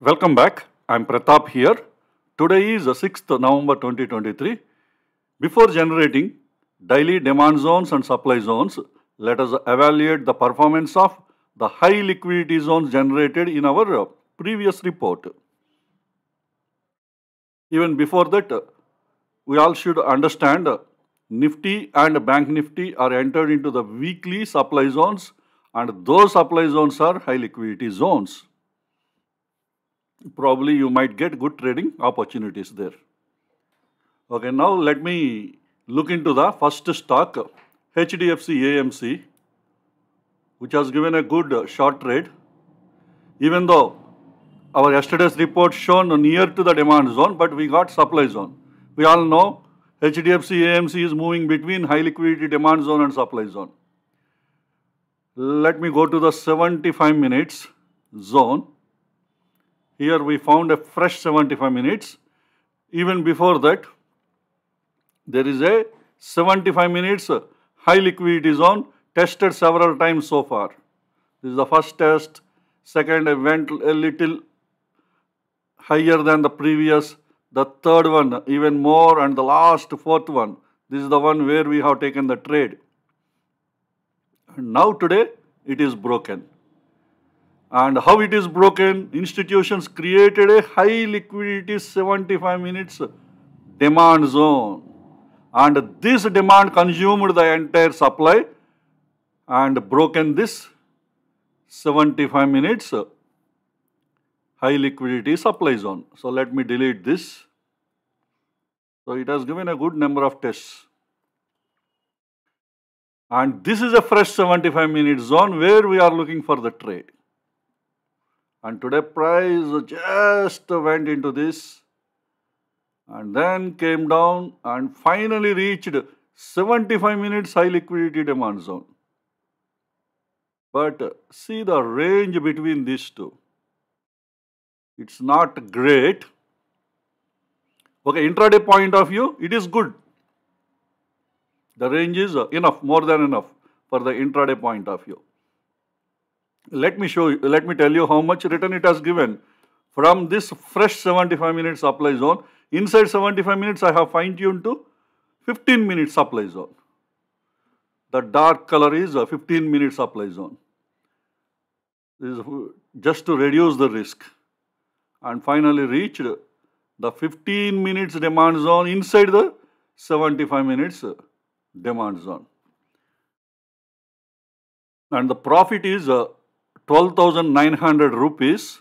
Welcome back. I'm Pratap here. Today is the 6th November 2023. Before generating daily demand zones and supply zones, let us evaluate the performance of the high liquidity zones generated in our uh, previous report. Even before that, uh, we all should understand uh, Nifty and Bank Nifty are entered into the weekly supply zones and those supply zones are high liquidity zones probably you might get good trading opportunities there. Okay, now let me look into the first stock, HDFC AMC, which has given a good short trade. Even though our yesterday's report shown near to the demand zone, but we got supply zone. We all know HDFC AMC is moving between high liquidity demand zone and supply zone. Let me go to the 75 minutes zone here we found a fresh 75 minutes. Even before that, there is a 75 minutes uh, high liquidity zone tested several times so far. This is the first test. Second, I went a little higher than the previous. The third one, even more, and the last, fourth one. This is the one where we have taken the trade. And now today, it is broken and how it is broken institutions created a high liquidity 75 minutes demand zone. And this demand consumed the entire supply and broken this 75 minutes high liquidity supply zone. So let me delete this. So it has given a good number of tests. And this is a fresh 75 minute zone where we are looking for the trade and today price just went into this and then came down and finally reached 75 minutes high liquidity demand zone. But see the range between these two. It's not great. Okay, intraday point of view, it is good. The range is enough, more than enough for the intraday point of view let me show you, let me tell you how much return it has given from this fresh 75 minutes supply zone. Inside 75 minutes, I have fine tuned to 15 minute supply zone. The dark color is a 15 minute supply zone. This is just to reduce the risk. And finally reached the 15 minutes demand zone inside the 75 minutes demand zone. And the profit is uh, 12,900 rupees,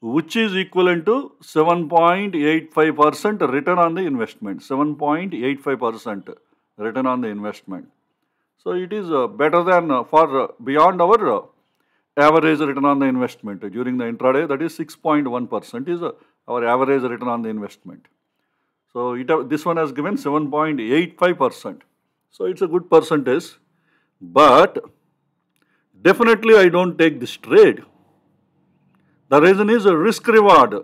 which is equivalent to 7.85% return on the investment. 7.85% return on the investment. So it is uh, better than uh, for uh, beyond our uh, average return on the investment during the intraday. That is 6.1% is uh, our average return on the investment. So it, uh, this one has given 7.85%. So it's a good percentage, but definitely I don't take this trade. The reason is a risk reward.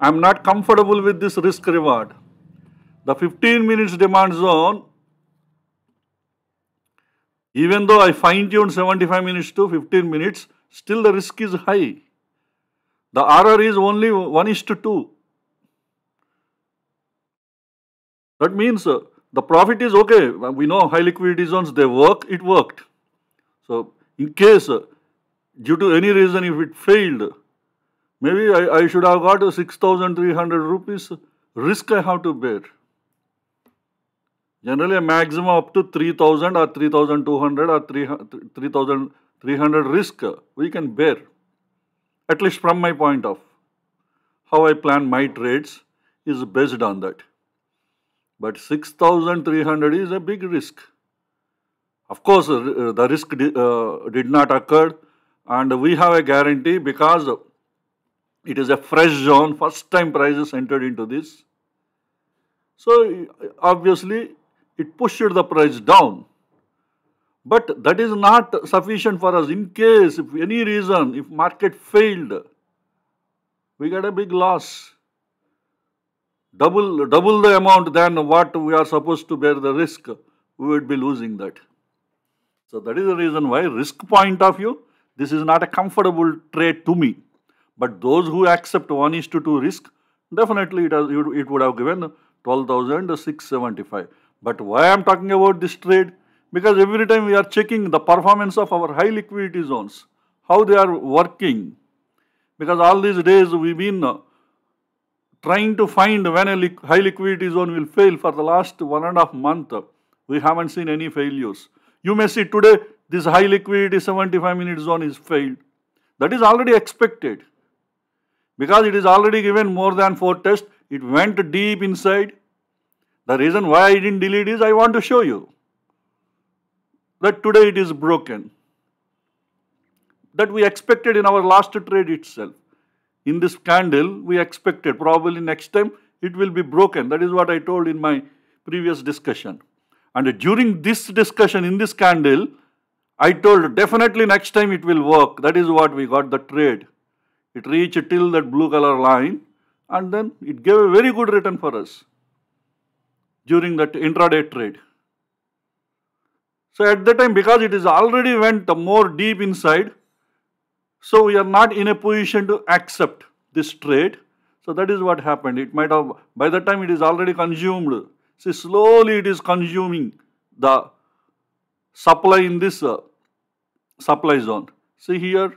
I am not comfortable with this risk reward. The 15 minutes demand zone, even though I fine tune 75 minutes to 15 minutes, still the risk is high. The error is only 1 is to 2. That means uh, the profit is okay. We know high liquidity zones, they work, it worked. So in case, due to any reason, if it failed, maybe I, I should have got 6,300 rupees risk I have to bear. Generally, a maximum up to 3,000 or 3,200 or 3,300 risk we can bear, at least from my point of how I plan my trades is based on that. But 6,300 is a big risk. Of course, uh, the risk uh, did not occur and we have a guarantee because it is a fresh zone, first time prices entered into this. So, obviously, it pushed the price down. But that is not sufficient for us. In case, if any reason, if market failed, we get a big loss. Double, double the amount than what we are supposed to bear the risk, we would be losing that. So that is the reason why risk point of view, this is not a comfortable trade to me. But those who accept 1 is to 2 risk, definitely it, has, it would have given 12,675. But why I am talking about this trade? Because every time we are checking the performance of our high liquidity zones, how they are working. Because all these days we've been uh, trying to find when a high liquidity zone will fail for the last one and a half month. We haven't seen any failures. You may see today this high liquidity 75 minute zone is failed. That is already expected. Because it is already given more than 4 tests, it went deep inside. The reason why I didn't delete is I want to show you that today it is broken. That we expected in our last trade itself. In this candle, we expected probably next time it will be broken. That is what I told in my previous discussion. And during this discussion in this candle, I told definitely next time it will work. That is what we got the trade. It reached till that blue color line and then it gave a very good return for us during that intraday trade. So at that time, because it is already went more deep inside, so we are not in a position to accept this trade. So that is what happened. It might have, by the time it is already consumed, see slowly it is consuming the supply in this uh, supply zone. See here,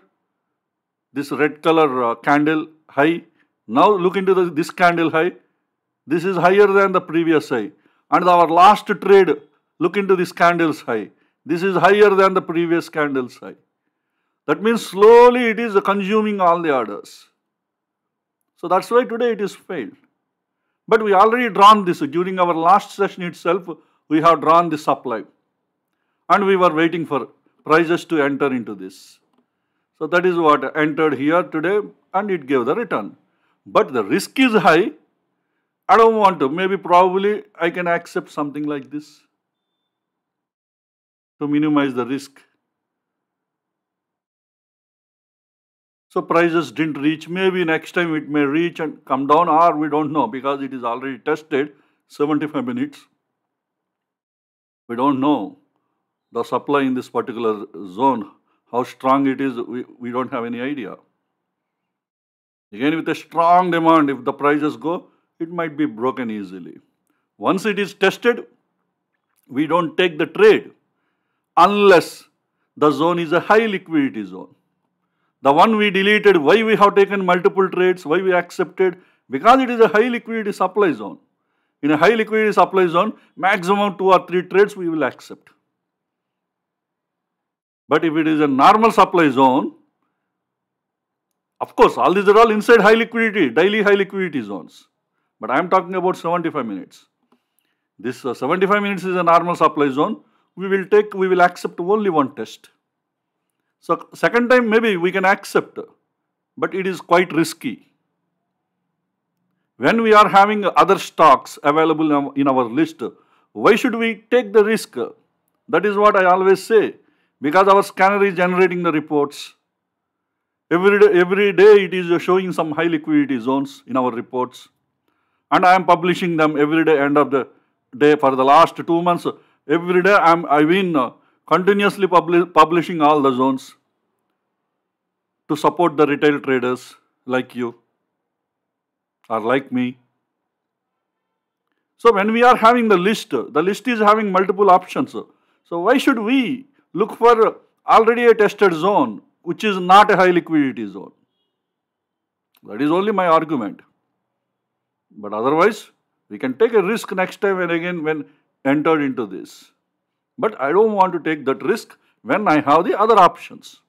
this red color uh, candle high. Now look into the, this candle high. This is higher than the previous high. And our last trade, look into this candle's high. This is higher than the previous candle's high. That means slowly it is consuming all the orders. So that's why today it is failed. But we already drawn this during our last session itself. We have drawn the supply, and we were waiting for prices to enter into this. So that is what entered here today, and it gave the return. But the risk is high. I don't want to. Maybe probably I can accept something like this to minimize the risk. So prices didn't reach. Maybe next time it may reach and come down or we don't know because it is already tested 75 minutes. We don't know the supply in this particular zone, how strong it is, we, we don't have any idea. Again, with a strong demand, if the prices go, it might be broken easily. Once it is tested, we don't take the trade unless the zone is a high liquidity zone. The one we deleted, why we have taken multiple trades, why we accepted, because it is a high liquidity supply zone. In a high liquidity supply zone, maximum two or three trades we will accept. But if it is a normal supply zone, of course, all these are all inside high liquidity, daily high liquidity zones. But I am talking about 75 minutes. This uh, 75 minutes is a normal supply zone. We will take, we will accept only one test. So second time maybe we can accept, but it is quite risky. When we are having other stocks available in our list, why should we take the risk? That is what I always say. Because our scanner is generating the reports. Every day, every day it is showing some high liquidity zones in our reports. And I am publishing them every day, end of the day for the last two months. Every day I am, I've been continuously publi publishing all the zones to support the retail traders like you or like me. So when we are having the list, the list is having multiple options. So why should we look for already a tested zone which is not a high liquidity zone? That is only my argument. But otherwise, we can take a risk next time and again when entered into this. But I don't want to take that risk when I have the other options.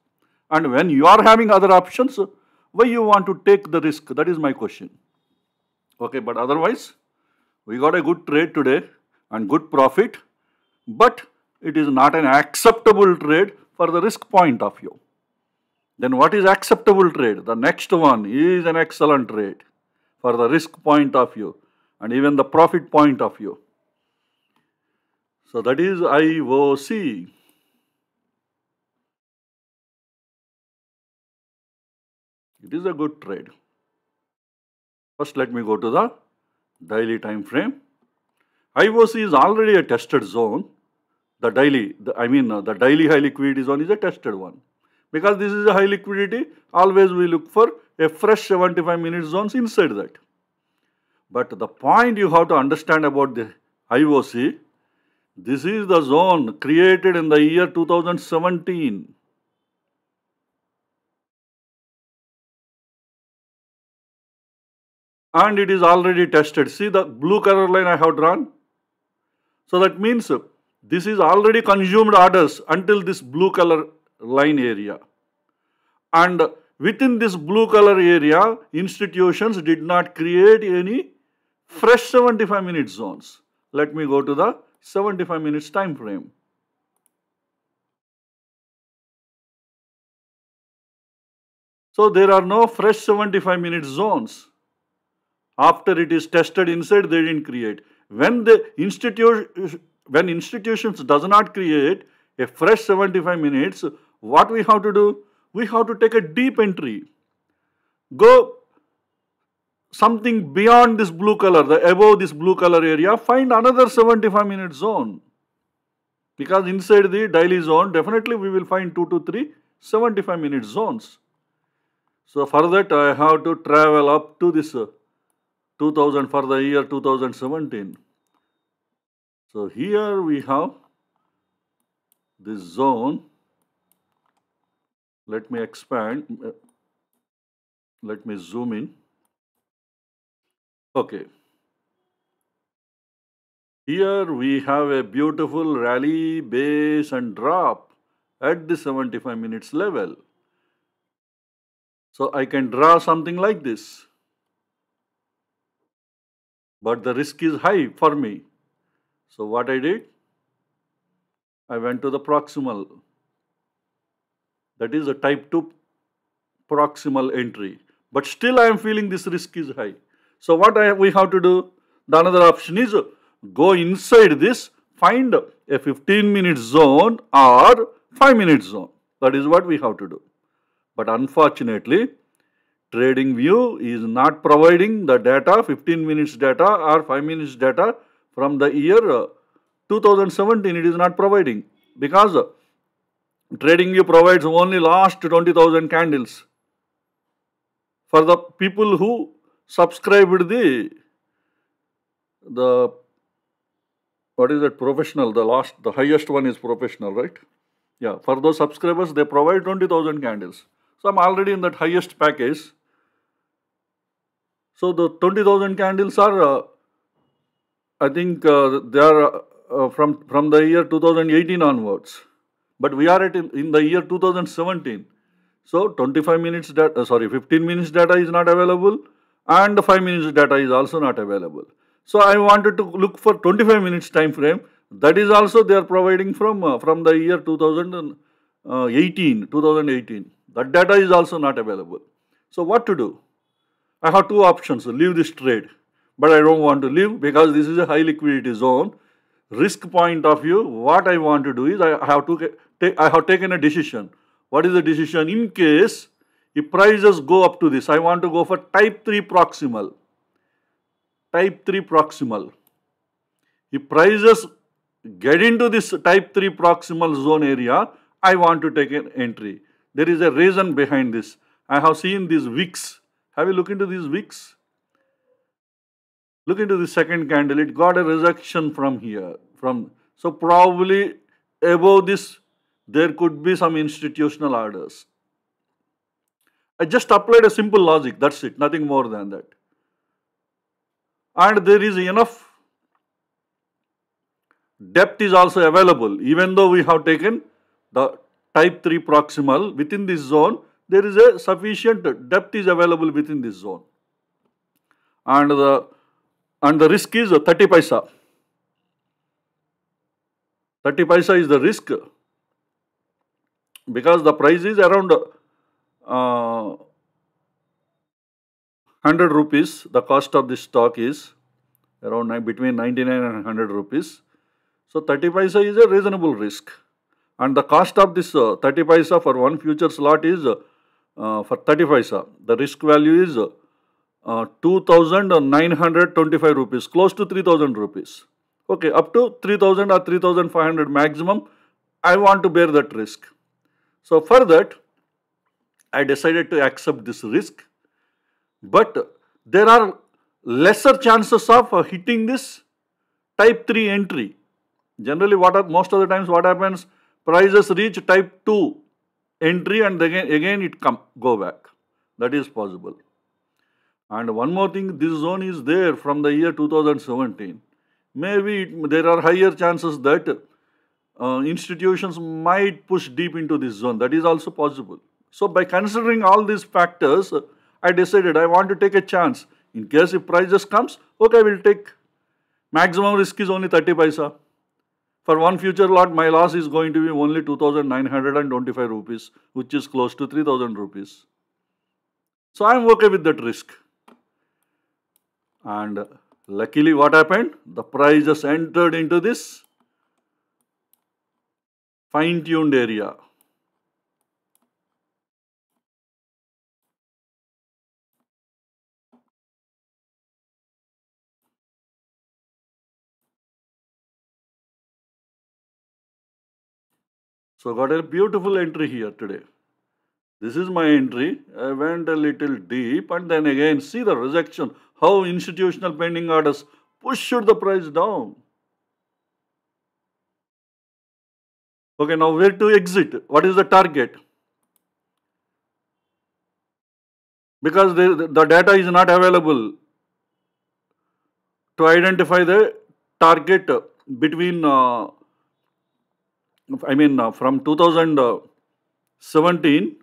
And when you are having other options, why you want to take the risk? That is my question. Okay, but otherwise, we got a good trade today and good profit, but it is not an acceptable trade for the risk point of view. Then what is acceptable trade? The next one is an excellent trade for the risk point of view and even the profit point of view. So that is IOC. It is a good trade. First, let me go to the daily time frame. IOC is already a tested zone. The daily, the, I mean, uh, the daily high liquidity zone is a tested one. Because this is a high liquidity, always we look for a fresh 75 minute zones inside that. But the point you have to understand about the IOC, this is the zone created in the year 2017. And it is already tested. See the blue color line I have drawn? So that means this is already consumed orders until this blue color line area. And within this blue color area, institutions did not create any fresh 75 minute zones. Let me go to the 75 minutes time frame. So there are no fresh 75 minute zones. After it is tested inside, they didn't create. When the institute, when institutions does not create a fresh 75 minutes, what we have to do? We have to take a deep entry. Go something beyond this blue color, the above this blue color area, find another 75 minute zone. Because inside the daily zone, definitely we will find 2 to 3 75 minute zones. So for that I have to travel up to this uh, 2000 for the year 2017. So here we have this zone. Let me expand. uh, Let me zoom in. Okay. Here we have a beautiful rally, base and drop at the 75 minutes level. So I can draw something like this. But the risk is high for me. So what I did? I went to the proximal. That is a type 2 proximal entry. But still I am feeling this risk is high. So what we have to do? The another option is go inside this, find a 15 minute zone or 5 minute zone. That is what we have to do. But unfortunately, TradingView is not providing the data, 15 minutes data or 5 minutes data from the year uh, 2017. It is not providing because uh, TradingView provides only last 20,000 candles. For the people who subscribed the the what is that professional the last the highest one is professional right? Yeah for those subscribers they provide 20000 candles. So i'm already in that highest package. So the 20000 candles are uh, i think uh, they are uh, from from the year 2018 onwards. But we are at in, in the year 2017 so 25 minutes data sorry 15 minutes data is not available and the 5 minutes data is also not available. So I wanted to look for 25 minutes time frame. That is also they are providing from uh, from the year 2018, 2018. That data is also not available. So what to do? I have two options: leave this trade, but I don't want to leave because this is a high liquidity zone. Risk point of view, what I want to do is I have to. I have taken a decision. What is the decision? In case if prices go up to this, I want to go for type 3 proximal. Type 3 proximal. If prices get into this type 3 proximal zone area, I want to take an entry. There is a reason behind this. I have seen these wicks. Have you looked into these wicks? Look into the second candle. It got a rejection from here. From so probably above this, there could be some institutional orders. I just applied a simple logic, that's it, nothing more than that. And there is enough depth is also available, even though we have taken the type 3 proximal within this zone, there is a sufficient depth is available within this zone. And the and the risk is 30 paisa. 30 paisa is the risk because the price is around uh, 100 rupees, the cost of this stock is around between 99 and 100 rupees. So 30 paisa is a reasonable risk. And the cost of this uh, 30 paisa for one future slot is uh, for 30 paisa. The risk value is uh, 2925 rupees, close to 3000 rupees. Okay, up to 3000 or 3500 maximum, I want to bear that risk. So for that, I decided to accept this risk but there are lesser chances of uh, hitting this type 3 entry. Generally, what are, most of the times what happens, prices reach type 2 entry and again, again it come go back. That is possible. And one more thing, this zone is there from the year 2017. Maybe it, there are higher chances that uh, institutions might push deep into this zone. That is also possible. So by considering all these factors, uh, I decided I want to take a chance. In case if prices comes, okay, I will take. Maximum risk is only 30 paisa. For one future lot, my loss is going to be only 2,925 rupees, which is close to 3,000 rupees. So I am okay with that risk. And luckily what happened? The price just entered into this fine-tuned area. So got a beautiful entry here today. This is my entry. I went a little deep and then again see the rejection. How institutional pending orders pushed the price down. Okay, now where to exit? What is the target? Because the, the data is not available to identify the target between uh, I mean, uh, from 2017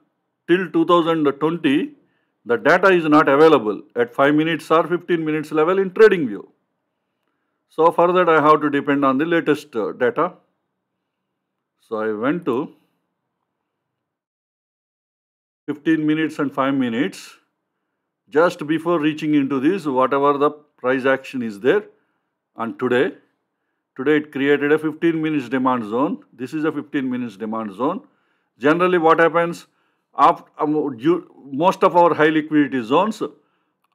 till 2020, the data is not available at 5 minutes or 15 minutes level in TradingView. So for that, I have to depend on the latest uh, data. So I went to 15 minutes and 5 minutes just before reaching into this, whatever the price action is there. And today, Today it created a 15 minutes demand zone. This is a 15 minutes demand zone. Generally what happens, after, um, most of our high liquidity zones,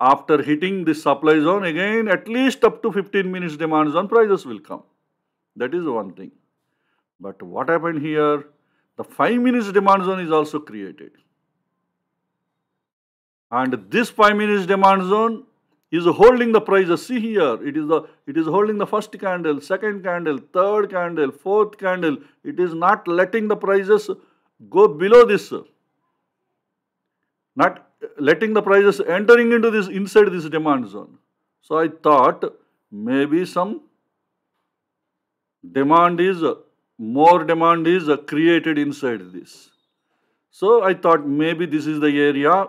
after hitting the supply zone, again at least up to 15 minutes demand zone, prices will come. That is one thing. But what happened here, the 5 minutes demand zone is also created. And this 5 minutes demand zone is holding the prices. See here, it is the it is holding the first candle, second candle, third candle, fourth candle. It is not letting the prices go below this. Not letting the prices entering into this inside this demand zone. So I thought maybe some demand is more demand is created inside this. So I thought maybe this is the area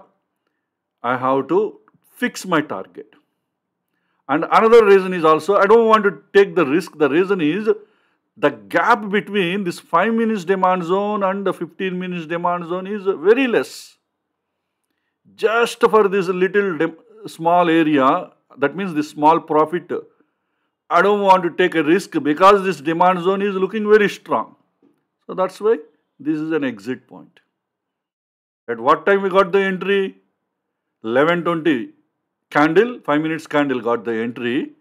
I have to fix my target. And another reason is also, I don't want to take the risk. The reason is the gap between this 5 minutes demand zone and the 15 minutes demand zone is very less. Just for this little small area, that means this small profit, I don't want to take a risk because this demand zone is looking very strong. So that's why this is an exit point. At what time we got the entry? 11.20 candle, 5 minutes candle got the entry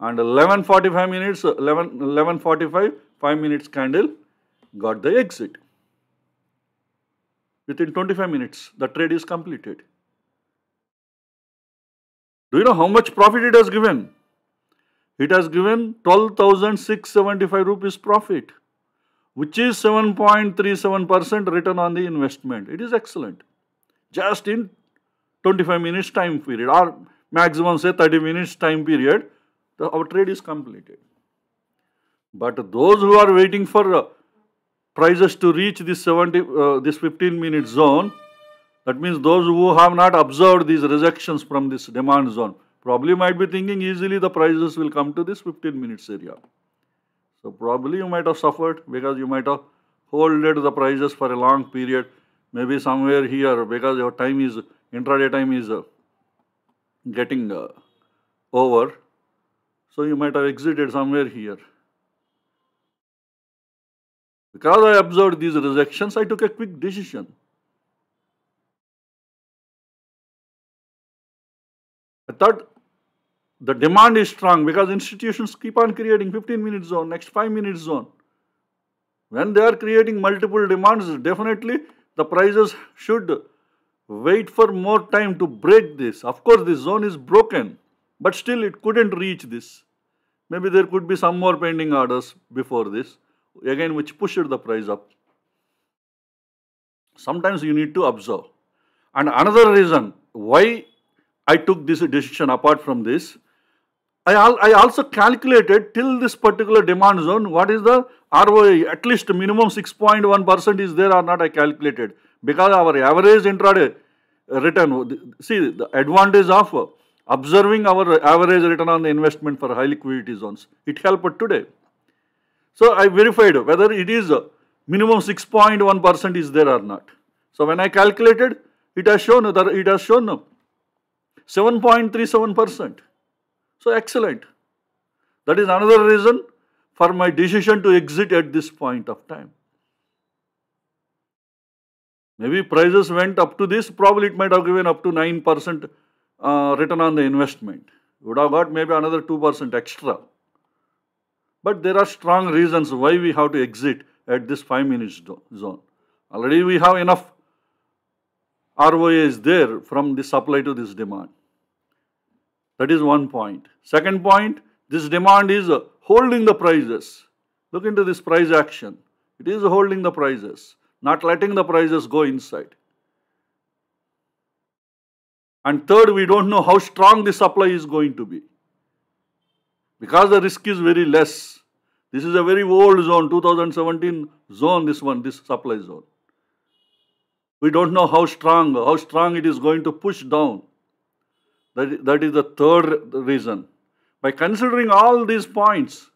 and 11.45 minutes, 11, 11.45, 5 minutes candle got the exit. Within 25 minutes, the trade is completed. Do you know how much profit it has given? It has given 12,675 rupees profit, which is 7.37% return on the investment. It is excellent. Just in 25 minutes time period or maximum say 30 minutes time period, the, our trade is completed. But those who are waiting for uh, prices to reach this 70, uh, this 15 minute zone, that means those who have not observed these rejections from this demand zone, probably might be thinking easily the prices will come to this 15 minutes area. So probably you might have suffered because you might have holded the prices for a long period, maybe somewhere here because your time is intraday time is uh, getting uh, over. So you might have exited somewhere here. Because I observed these rejections, I took a quick decision. I thought the demand is strong because institutions keep on creating 15 minute zone, next 5 minute zone. When they are creating multiple demands, definitely the prices should wait for more time to break this. Of course, this zone is broken, but still it couldn't reach this. Maybe there could be some more pending orders before this, again, which pushed the price up. Sometimes you need to observe. And another reason why I took this decision apart from this, I, al I also calculated till this particular demand zone, what is the ROI, at least minimum 6.1% is there or not, I calculated. Because our average intraday uh, return, uh, see the advantage of uh, observing our average return on the investment for high liquidity zones, it helped today. So I verified whether it is minimum 6.1% is there or not. So when I calculated, it has shown that it has shown 7.37%. So excellent. That is another reason for my decision to exit at this point of time. Maybe prices went up to this, probably it might have given up to 9% uh, return on the investment. Would have got maybe another 2% extra. But there are strong reasons why we have to exit at this 5 minutes zone. Already we have enough ROI is there from the supply to this demand. That is one point. Second point, this demand is holding the prices. Look into this price action. It is holding the prices, not letting the prices go inside. And third, we don't know how strong the supply is going to be. Because the risk is very less. This is a very old zone, 2017 zone, this one, this supply zone. We don't know how strong, how strong it is going to push down. That, that is the third reason. By considering all these points,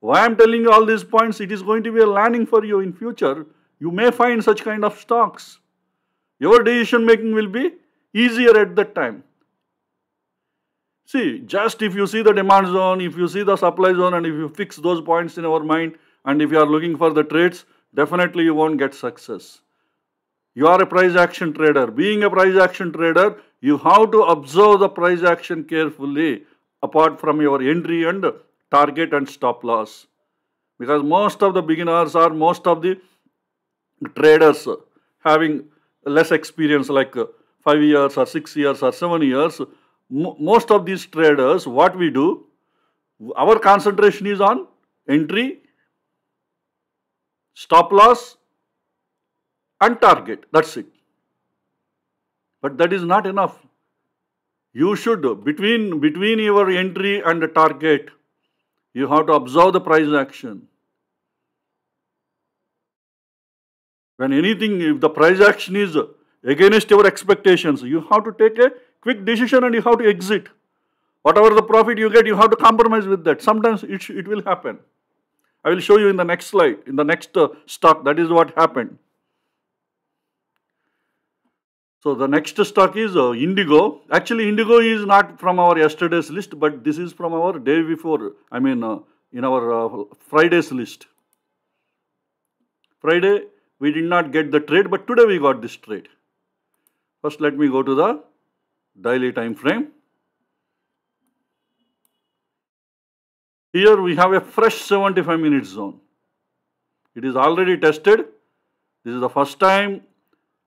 why I'm telling you all these points, it is going to be a learning for you in future. You may find such kind of stocks. Your decision making will be easier at that time. See, just if you see the demand zone, if you see the supply zone, and if you fix those points in our mind, and if you are looking for the trades, definitely you won't get success. You are a price action trader. Being a price action trader, you have to observe the price action carefully apart from your entry and target and stop loss. Because most of the beginners or most of the traders having less experience like uh, 5 years or 6 years or 7 years, most of these traders, what we do, our concentration is on entry, stop loss and target. That's it. But that is not enough. You should, between, between your entry and the target, you have to observe the price action. When anything, if the price action is against your expectations, you have to take a quick decision and you have to exit. Whatever the profit you get, you have to compromise with that. Sometimes it, it will happen. I will show you in the next slide, in the next uh, stock, that is what happened. So the next stock is uh, Indigo. Actually, Indigo is not from our yesterday's list, but this is from our day before. I mean, uh, in our uh, Friday's list. Friday, we did not get the trade, but today we got this trade. First, let me go to the daily time frame. Here we have a fresh 75 minute zone. It is already tested. This is the first time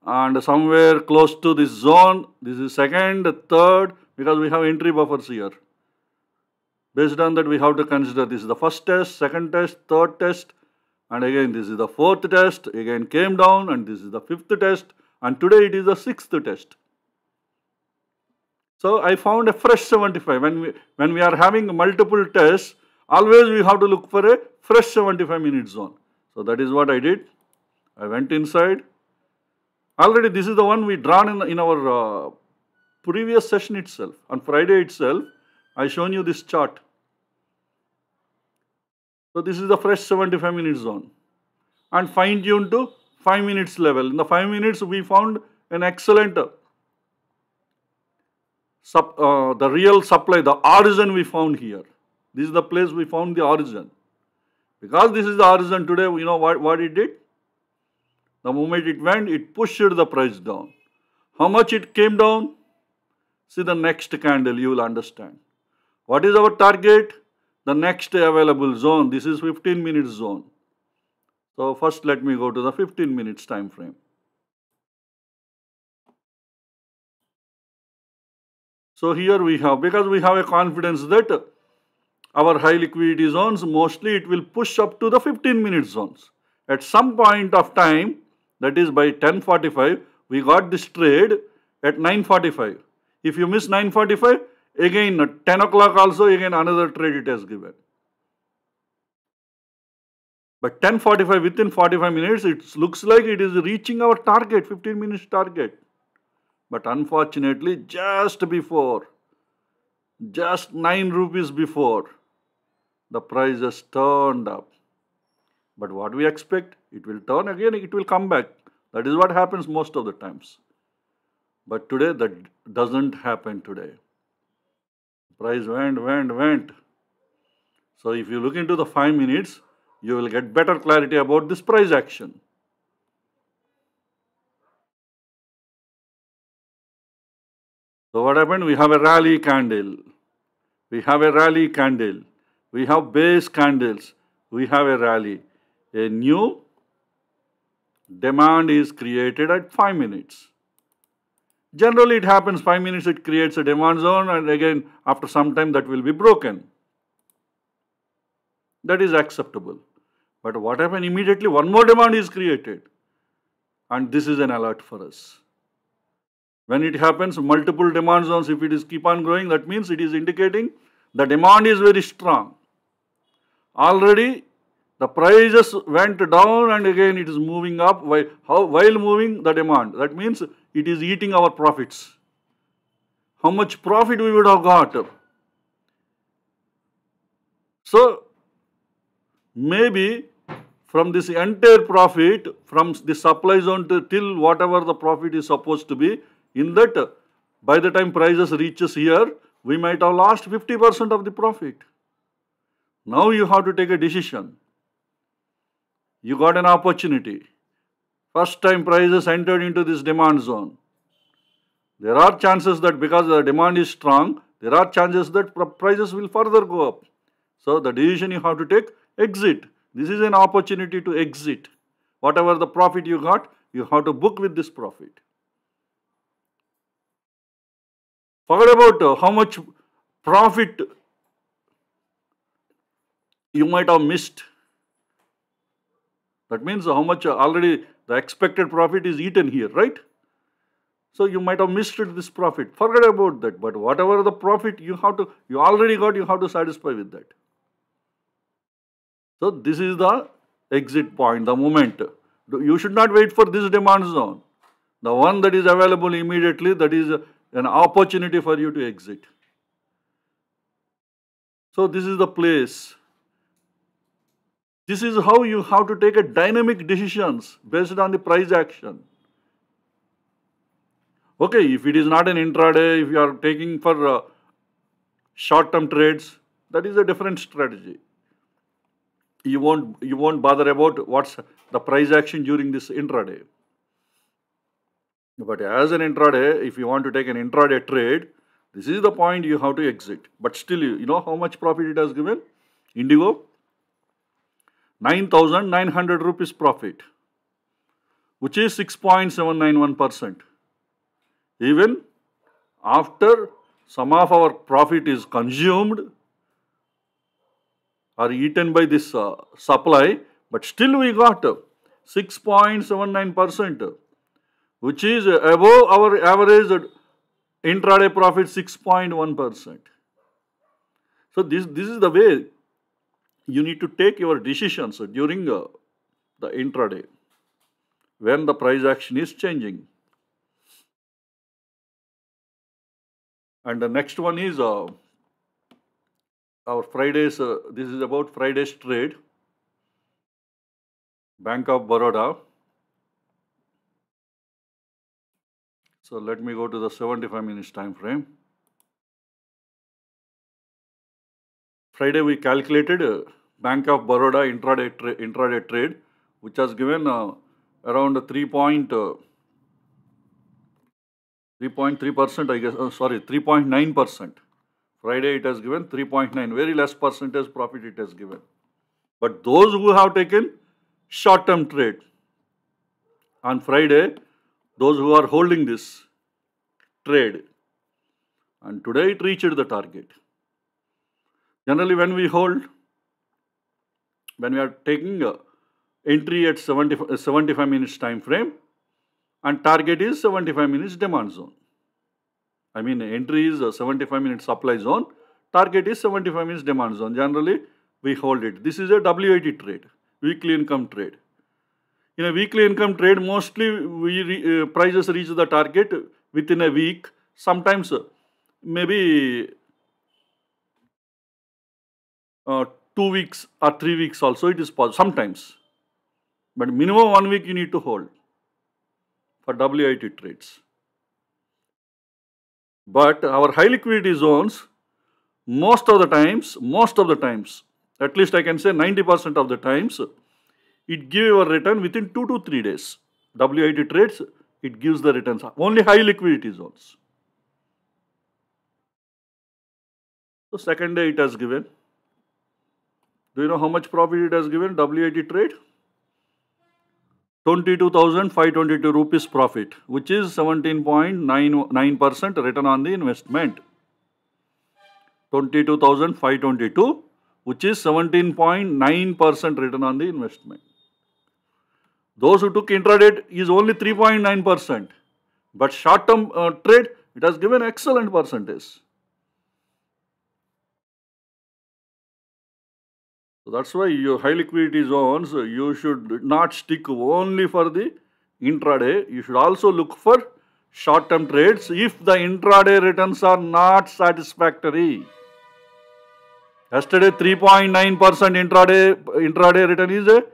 and somewhere close to this zone, this is second, third, because we have entry buffers here. Based on that, we have to consider this is the first test, second test, third test, and again this is the fourth test, again came down, and this is the fifth test, and today it is the sixth test. So I found a fresh 75. When we, when we are having multiple tests, always we have to look for a fresh 75 minute zone. So that is what I did. I went inside, Already this is the one we drawn in, in our uh, previous session itself. On Friday itself, I shown you this chart. So this is the fresh 75 minutes zone. And fine tuned to 5 minutes level. In the 5 minutes, we found an excellent uh, uh, the real supply, the origin we found here. This is the place we found the origin. Because this is the origin today, you know what, what it did? The moment it went, it pushed the price down. How much it came down? See the next candle, you will understand. What is our target? The next available zone. This is 15 minutes zone. So first let me go to the 15 minutes time frame. So here we have, because we have a confidence that our high liquidity zones, mostly it will push up to the 15 minute zones. At some point of time, that is by 10.45, we got this trade at 9.45. If you miss 9.45, again at 10 o'clock also, again another trade it has given. But 10.45, within 45 minutes, it looks like it is reaching our target, 15 minutes target. But unfortunately, just before, just 9 rupees before, the price has turned up. But what we expect, it will turn again, it will come back. That is what happens most of the times. But today, that doesn't happen today. Price went, went, went. So if you look into the 5 minutes, you will get better clarity about this price action. So what happened? We have a rally candle. We have a rally candle. We have base candles. We have a rally. A new demand is created at 5 minutes. Generally it happens 5 minutes it creates a demand zone and again after some time that will be broken. That is acceptable. But what happened immediately one more demand is created and this is an alert for us. When it happens multiple demand zones if it is keep on growing that means it is indicating the demand is very strong. Already the prices went down and again it is moving up while, how, while moving the demand. That means it is eating our profits. How much profit we would have got. So, maybe from this entire profit, from the supply zone to till whatever the profit is supposed to be, in that by the time prices reaches here, we might have lost 50% of the profit. Now you have to take a decision. You got an opportunity. First time prices entered into this demand zone. There are chances that because the demand is strong, there are chances that prices will further go up. So the decision you have to take, exit. This is an opportunity to exit. Whatever the profit you got, you have to book with this profit. Forget about uh, how much profit you might have missed. That means how much uh, already the expected profit is eaten here, right? So you might have missed this profit. Forget about that. But whatever the profit you have to, you already got, you have to satisfy with that. So this is the exit point, the moment. You should not wait for this demand zone. The one that is available immediately, that is uh, an opportunity for you to exit. So this is the place this is how you have to take a dynamic decisions based on the price action. Okay, if it is not an intraday, if you are taking for uh, short-term trades, that is a different strategy. You won't you won't bother about what's the price action during this intraday. But as an intraday, if you want to take an intraday trade, this is the point you have to exit. But still, you know how much profit it has given? Indigo, 9,900 rupees profit, which is 6.791%. Even after some of our profit is consumed or eaten by this uh, supply, but still we got 6.79%, which is above our average intraday profit 6.1%. So this, this is the way you need to take your decisions during uh, the intraday when the price action is changing. And the next one is uh, our Fridays, uh, this is about Friday's trade, Bank of Baroda. So let me go to the 75 minutes time frame. Friday we calculated uh, Bank of Baroda intraday, tra intraday trade, which has given uh, around 3.3 uh, percent, I guess. Uh, sorry, 3.9 percent. Friday it has given 3.9, very less percentage profit it has given. But those who have taken short-term trade on Friday, those who are holding this trade, and today it reached the target. Generally, when we hold, when we are taking a entry at 70, 75 minutes time frame and target is 75 minutes demand zone. I mean entry is a 75 minutes supply zone, target is 75 minutes demand zone. Generally, we hold it. This is a WIT trade, weekly income trade. In a weekly income trade, mostly we re, uh, prices reach the target within a week. Sometimes uh, maybe uh, two weeks or three weeks also it is possible sometimes. But minimum one week you need to hold for WIT trades. But our high liquidity zones, most of the times, most of the times, at least I can say 90% of the times, it gives a return within 2 to 3 days. WIT trades, it gives the returns. Only high liquidity zones. So second day it has given. Do you know how much profit it has given? WIT trade? 22,522 rupees profit, which is 17.99% return on the investment. 22,522, which is 17.9% return on the investment. Those who took intraday is only 3.9%. But short-term uh, trade, it has given excellent percentage. So that's why your high liquidity zones, you should not stick only for the intraday. You should also look for short-term trades if the intraday returns are not satisfactory. Yesterday 3.9% intraday, intraday return is a,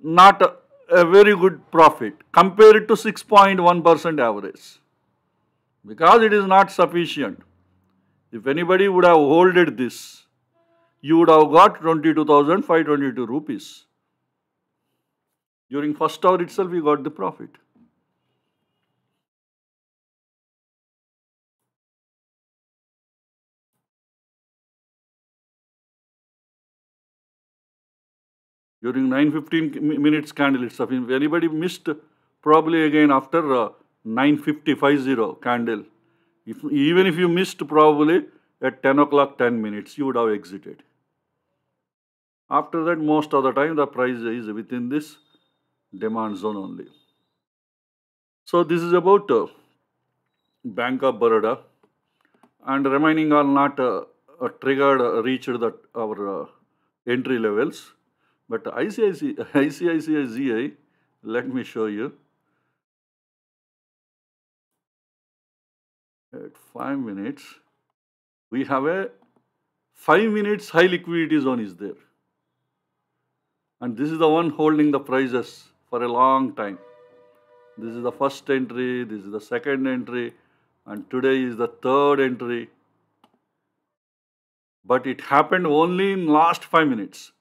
not a, a very good profit. compared to 6.1% average. Because it is not sufficient. If anybody would have holded this, you would have got 22,522 rupees. During first hour itself, we got the profit. During 9.15 minutes candle itself, if anybody missed, probably again after uh, 9.50 candle, if, even if you missed probably at 10 o'clock 10 minutes, you would have exited. After that, most of the time, the price is within this demand zone only. So, this is about uh, Bank of Baroda and remaining are not uh, uh, triggered, uh, reached the, our uh, entry levels. But ICICI, ICICI let me show you. At 5 minutes, we have a 5 minutes high liquidity zone is there. And this is the one holding the prices for a long time. This is the first entry, this is the second entry, and today is the third entry. But it happened only in last 5 minutes.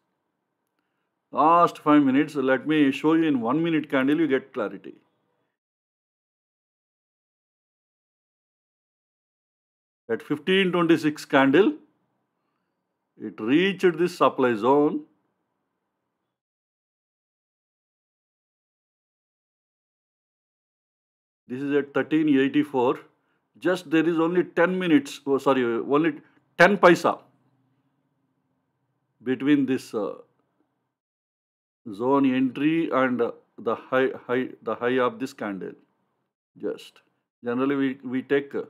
Last 5 minutes, let me show you in 1 minute candle, you get clarity. At 1526 candle, it reached this supply zone This is at 1384. Just there is only 10 minutes, oh, sorry, only 10 paisa between this uh, zone entry and uh, the high, high, the high of this candle. Just generally we, we take uh,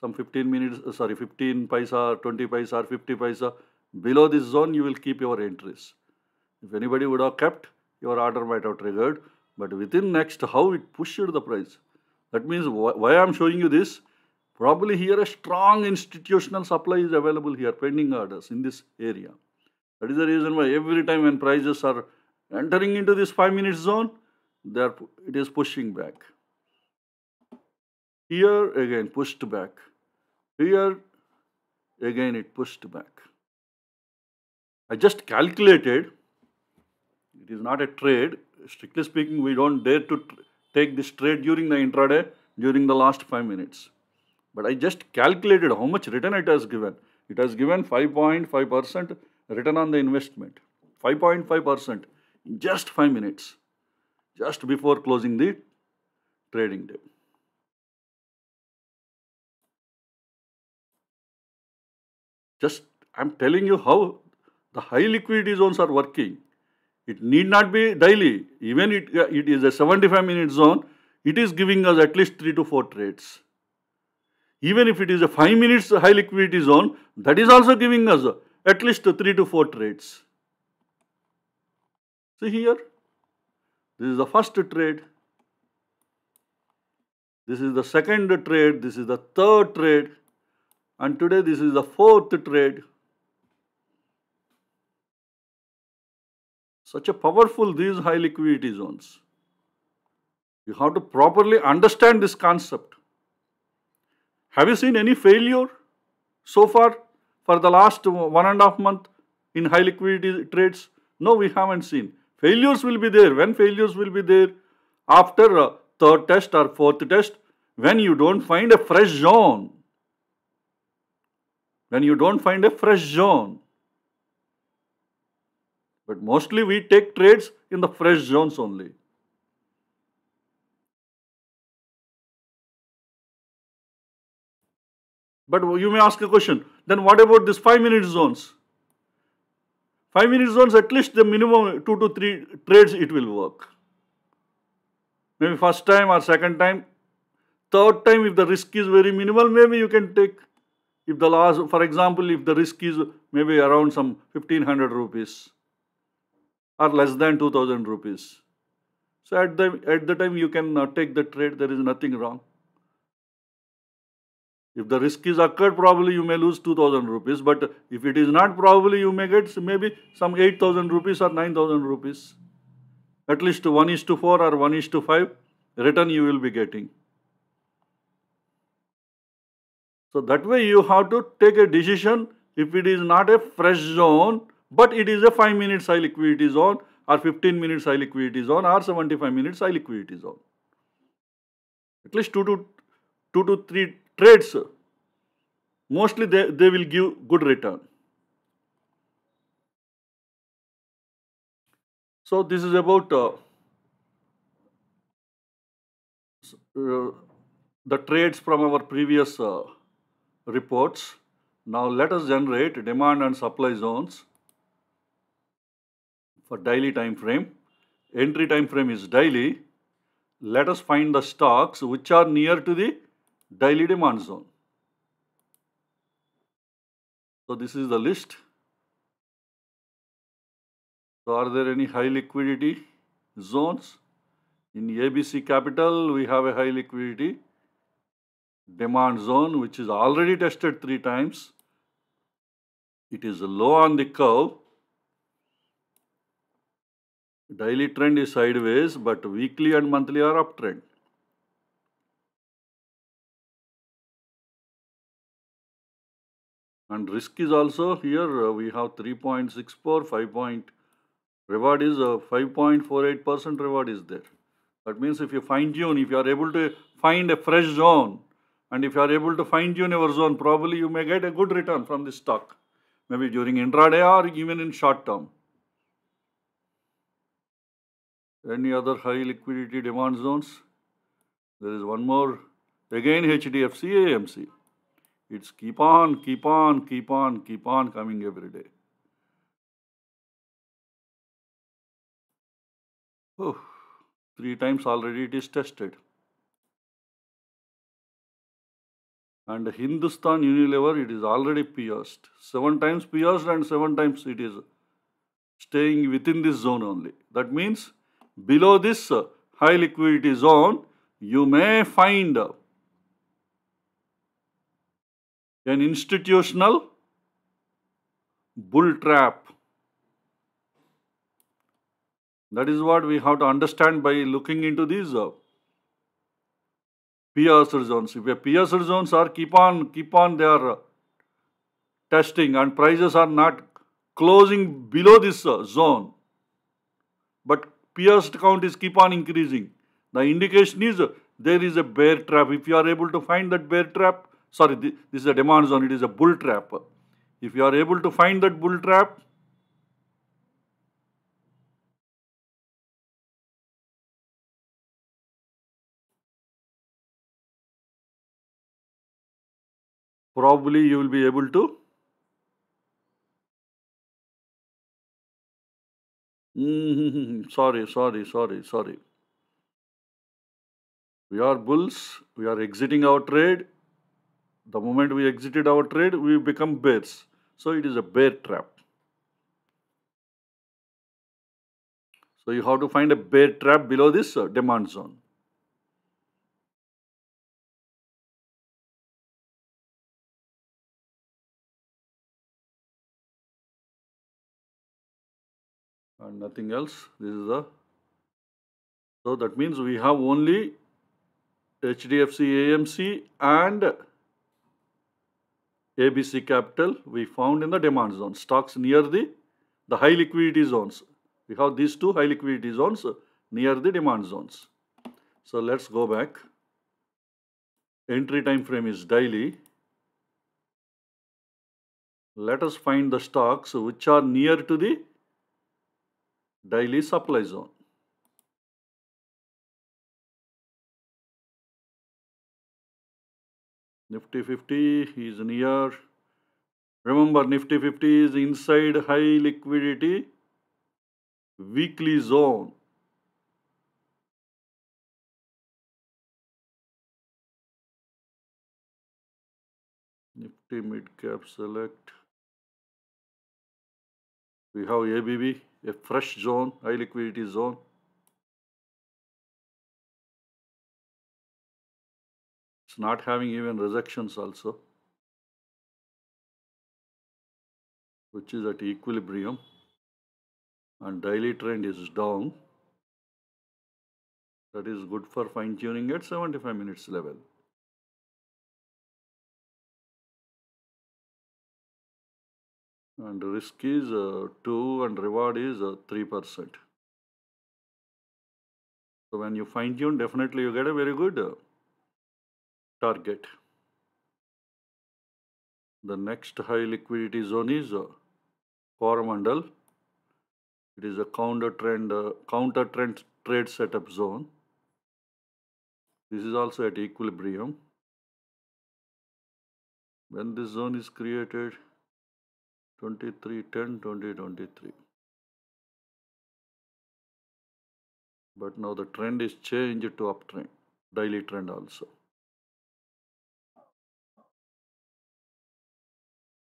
some 15 minutes, uh, sorry, 15 paisa, 20 paisa, 50 paisa. Below this zone, you will keep your entries. If anybody would have kept, your order might have triggered. But within next, how it pushed the price. That means wh why I am showing you this, probably here a strong institutional supply is available here, pending orders in this area. That is the reason why every time when prices are entering into this 5 minute zone, are, it is pushing back. Here again pushed back. Here again it pushed back. I just calculated, it is not a trade. Strictly speaking, we don't dare to take this trade during the intraday during the last 5 minutes. But I just calculated how much return it has given. It has given 5.5% return on the investment. 5.5% in just 5 minutes, just before closing the trading day. Just I'm telling you how the high liquidity zones are working. It need not be daily. Even it, uh, it is a 75 minute zone, it is giving us at least 3 to 4 trades. Even if it is a 5 minutes high liquidity zone, that is also giving us uh, at least 3 to 4 trades. See here, this is the first trade. This is the second trade. This is the third trade. And today this is the fourth trade. Such a powerful these high liquidity zones. You have to properly understand this concept. Have you seen any failure so far for the last one and a half month in high liquidity trades? No, we haven't seen. Failures will be there. When failures will be there? After a third test or fourth test, when you don't find a fresh zone. When you don't find a fresh zone. But mostly we take trades in the fresh zones only. But you may ask a question, then what about this 5 minute zones? 5 minute zones, at least the minimum 2 to 3 trades it will work. Maybe first time or second time. Third time, if the risk is very minimal, maybe you can take. If the loss, for example, if the risk is maybe around some 1500 rupees or less than 2000 rupees. So at the, at the time you can uh, take the trade, there is nothing wrong. If the risk is occurred, probably you may lose 2000 rupees, but if it is not, probably you may get maybe some 8000 rupees or 9000 rupees. At least 1 is to 4 or 1 is to 5 return you will be getting. So that way you have to take a decision if it is not a fresh zone, but it is a 5 minutes high liquidity zone or 15 minutes high liquidity zone or 75 minutes high liquidity zone. At least 2 to, two to 3 trades, mostly they, they will give good return. So this is about uh, uh, the trades from our previous uh, reports. Now let us generate demand and supply zones for daily time frame. Entry time frame is daily. Let us find the stocks which are near to the daily demand zone. So this is the list. So are there any high liquidity zones? In ABC Capital, we have a high liquidity demand zone which is already tested three times. It is low on the curve. Daily trend is sideways, but weekly and monthly are uptrend. And risk is also here, uh, we have 3.64, 5 point, reward is uh, 5.48% reward is there. That means if you fine tune, if you are able to find a fresh zone, and if you are able to fine tune your zone, probably you may get a good return from this stock, maybe during intraday or even in short term. Any other high liquidity demand zones? There is one more, again HDFC AMC. It's keep on, keep on, keep on, keep on coming every day. Oh, three times already it is tested. And Hindustan Unilever, it is already pierced. Seven times pierced and seven times it is staying within this zone only. That means below this high liquidity zone, you may find an institutional bull trap. That is what we have to understand by looking into these uh, piercer zones. If a piercer zones are keep on keep on their uh, testing and prices are not closing below this uh, zone, but pierced count is keep on increasing. The indication is there is a bear trap. If you are able to find that bear trap, sorry, this is a demand zone, it is a bull trap. If you are able to find that bull trap, probably you will be able to Mhm. Sorry, sorry, sorry, sorry. We are bulls. We are exiting our trade. The moment we exited our trade, we become bears. So it is a bear trap. So you have to find a bear trap below this uh, demand zone. And nothing else. This is the so that means we have only HDFC AMC and ABC Capital we found in the demand zone. Stocks near the, the high liquidity zones. We have these two high liquidity zones near the demand zones. So let's go back. Entry time frame is daily. Let us find the stocks which are near to the daily supply zone. Nifty 50 is near. Remember, Nifty 50 is inside high liquidity weekly zone. Nifty mid cap select. We have ABB, a fresh zone, high liquidity zone. It's not having even rejections also, which is at equilibrium and daily trend is down. That is good for fine tuning at 75 minutes level. And risk is uh, 2 and reward is uh, 3%. So when you fine tune, definitely you get a very good uh, target. The next high liquidity zone is uh, Coromandel. It is a counter trend, uh, counter trend trade setup zone. This is also at equilibrium. When this zone is created, 23, 10, 20, 23. But now the trend is changed to uptrend, daily trend also.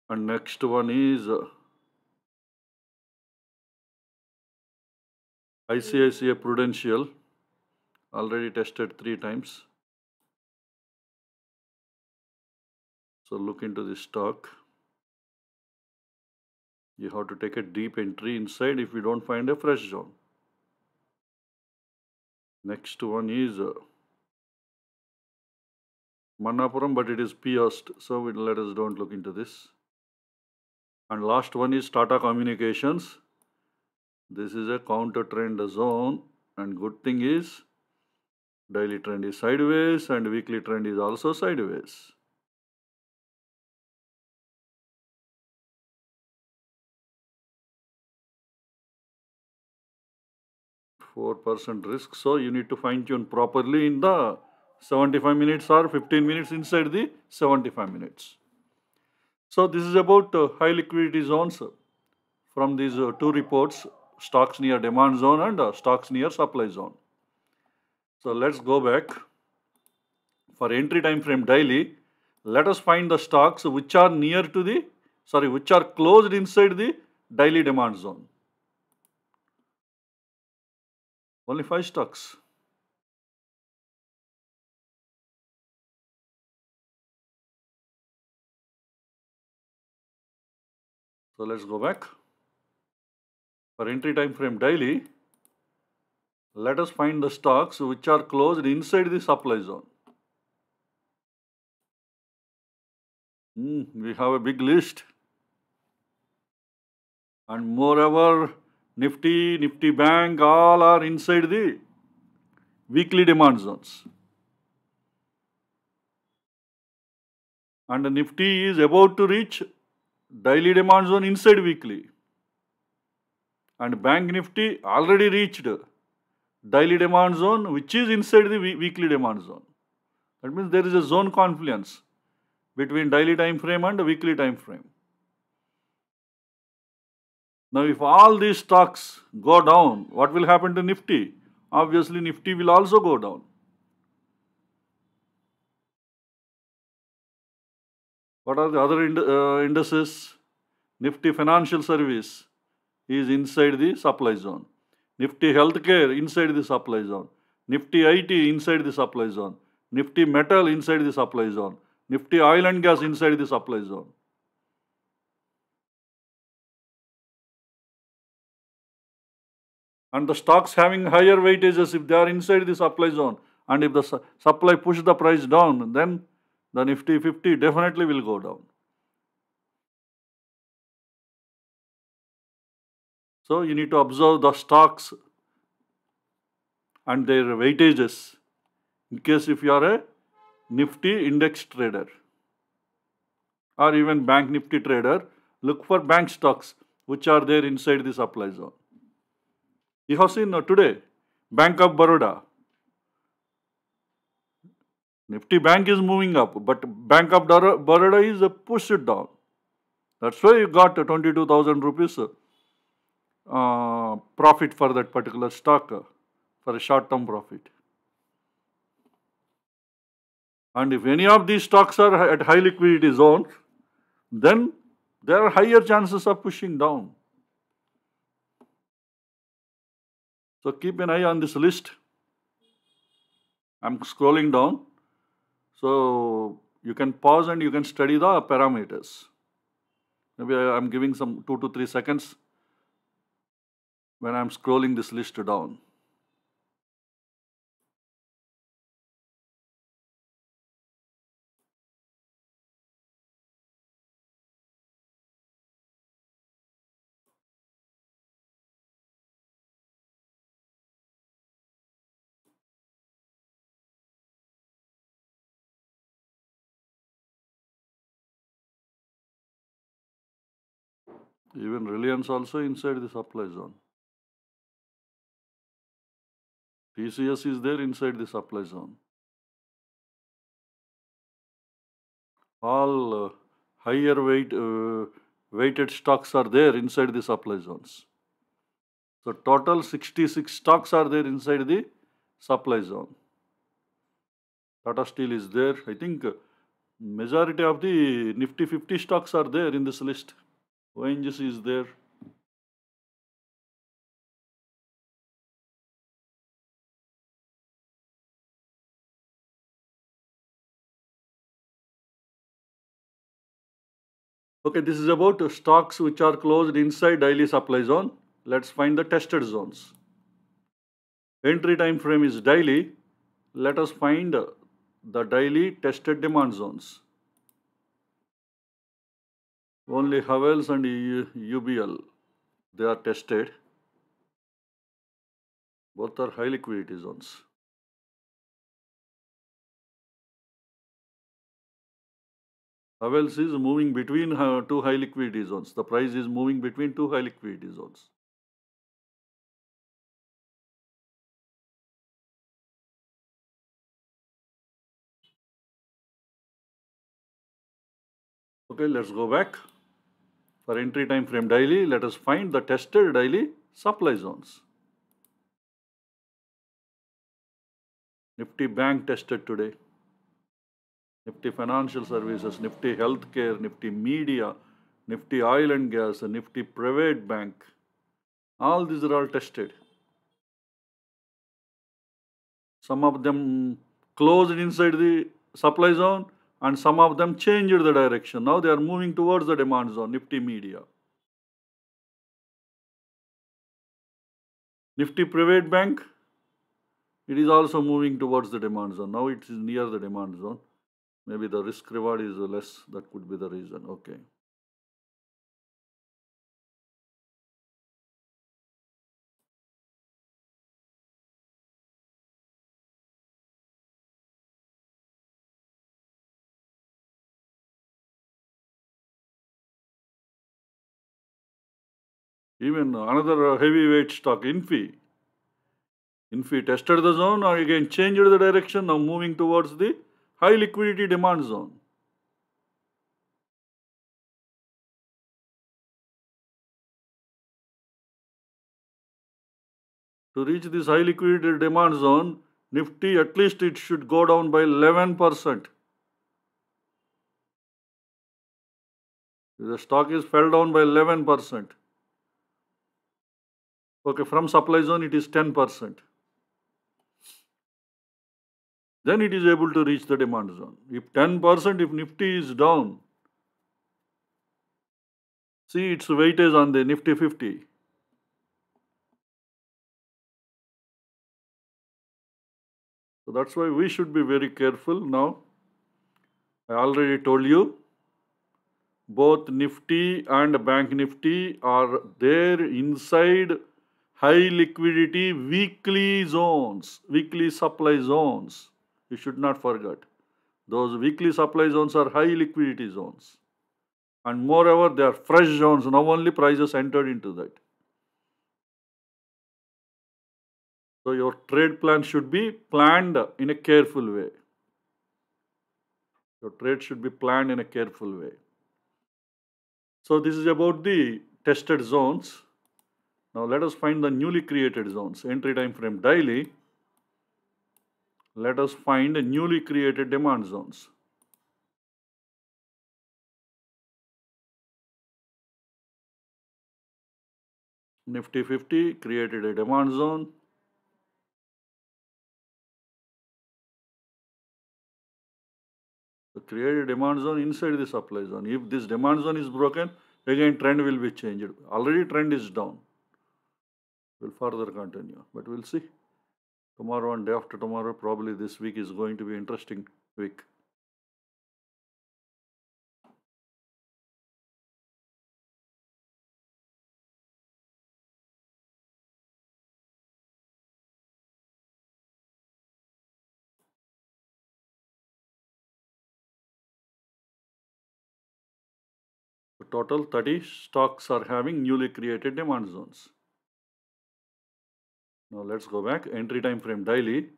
And next one is uh, ICICI Prudential, already tested three times. So look into this stock. You have to take a deep entry inside if you don't find a fresh zone. Next one is uh, but it is pierced, so we, let us don't look into this. And last one is Tata Communications. This is a counter trend zone and good thing is daily trend is sideways and weekly trend is also sideways. Four percent risk, so you need to fine tune properly in the 75 minutes or 15 minutes inside the 75 minutes. So this is about uh, high liquidity zones from these uh, two reports, stocks near demand zone and uh, stocks near supply zone. So let's go back. For entry time frame daily, let us find the stocks which are near to the, sorry, which are closed inside the daily demand zone. Only five stocks. So let's go back. For entry time frame daily, let us find the stocks which are closed inside the supply zone. Hmm, we have a big list. And moreover, Nifty, Nifty Bank, all are inside the weekly demand zones. And Nifty is about to reach daily demand zone inside weekly. And Bank Nifty already reached daily demand zone which is inside the weekly demand zone. That means there is a zone confluence between daily time frame and weekly time frame. Now, if all these stocks go down, what will happen to Nifty? Obviously, Nifty will also go down. What are the other ind- uh, indices? Nifty Financial Service is inside the supply zone. Nifty Healthcare inside the supply zone. Nifty IT inside the supply zone. Nifty Metal inside the supply zone. Nifty Oil and Gas inside the supply zone. And the stocks having higher weightages, if they are inside the supply zone, and if the su- supply push the price down, then the Nifty 50 definitely will go down. So you need to observe the stocks and their weightages in case if you are a Nifty index trader or even bank Nifty trader, look for bank stocks which are there inside the supply zone. You have seen uh, today Bank of Baroda. Nifty Bank is moving up, but Bank of Baroda is uh, pushed down. That's why you got uh, 22,000 rupees uh, profit for that particular stock, uh, for a short term profit. And if any of these stocks are at high liquidity zones, then there are higher chances of pushing down. So keep an eye on this list. I'm scrolling down. So you can pause and you can study the parameters. Maybe I'm giving some two to three seconds when I'm scrolling this list down. Even Reliance also inside the supply zone. TCS is there inside the supply zone. All uh, higher weight uh, weighted stocks are there inside the supply zones. So total 66 stocks are there inside the supply zone. Tata Steel is there. I think uh, majority of the Nifty 50 stocks are there in this list. ONGC is there. Okay, this is about stocks which are closed inside daily supply zone. Let's find the tested zones. Entry time frame is daily. Let us find the daily tested demand zones. Only Havells and UBL they are tested. Both are high liquidity zones. Havells is moving between uh, two high liquidity zones. The price is moving between two high liquidity zones. Okay, let's go back. For entry time frame daily, let us find the tested daily supply zones. Nifty Bank tested today. Nifty Financial Services, Nifty Healthcare, Nifty Media, Nifty Oil and Gas, Nifty Private Bank. All these are all tested. Some of them closed inside the supply zone and some of them changed the direction. Now they are moving towards the demand zone, Nifty Media. Nifty Private Bank, it is also moving towards the demand zone. Now it is near the demand zone. Maybe the risk reward is less. That could be the reason. Okay. Even another heavyweight stock, Infy. Infy tested the zone or again changed the direction, now moving towards the high liquidity demand zone. To reach this high liquidity demand zone, Nifty at least it should go down by 11%. The stock is fell down by 11%. Okay, from supply zone it is 10%. Then it is able to reach the demand zone. If 10%, if Nifty is down, see its weightage on the Nifty 50. So that's why we should be very careful now. I already told you both Nifty and Bank Nifty are there inside high liquidity weekly zones, weekly supply zones. You should not forget. Those weekly supply zones are high liquidity zones. And moreover, they are fresh zones. Now only prices entered into that. So your trade plan should be planned in a careful way. Your trade should be planned in a careful way. So this is about the tested zones. Now let us find the newly created zones. Entry time frame daily. Let us find newly created demand zones. Nifty 50 created a demand zone. So create a demand zone inside the supply zone. If this demand zone is broken, again trend will be changed. Already trend is down. Will further continue, but we'll see. Tomorrow and day after tomorrow, probably this week is going to be interesting week. total 30 stocks are having newly created demand zones. Now let's go back, entry time frame daily.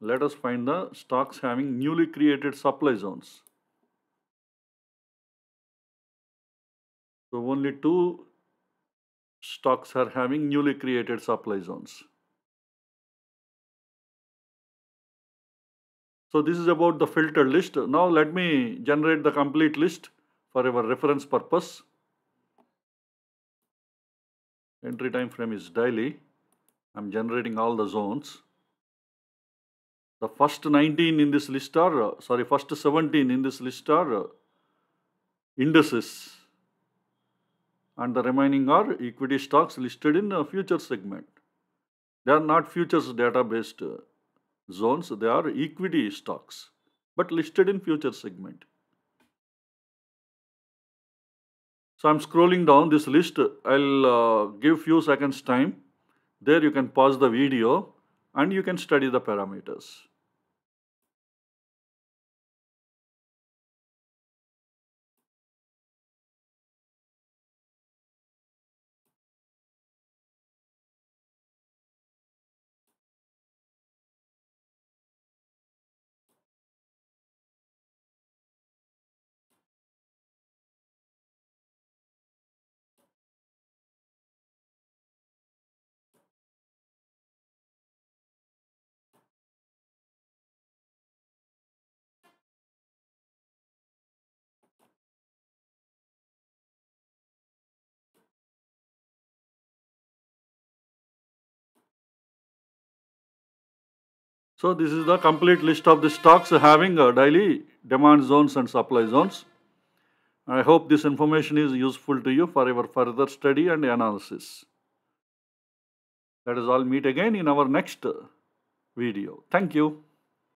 Let us find the stocks having newly created supply zones. So only two stocks are having newly created supply zones. So this is about the filtered list. Now let me generate the complete list for our reference purpose. Entry time frame is daily. I'm generating all the zones. The first 19 in this list are, uh, sorry, first 17 in this list are uh, indices and the remaining are equity stocks listed in a future segment. They are not futures data based uh, zones, they are equity stocks but listed in future segment. So I'm scrolling down this list. I'll uh, give few seconds time. There you can pause the video and you can study the parameters. So this is the complete list of the stocks having a daily demand zones and supply zones. I hope this information is useful to you for your further study and analysis. That is all meet again in our next uh, video. Thank you.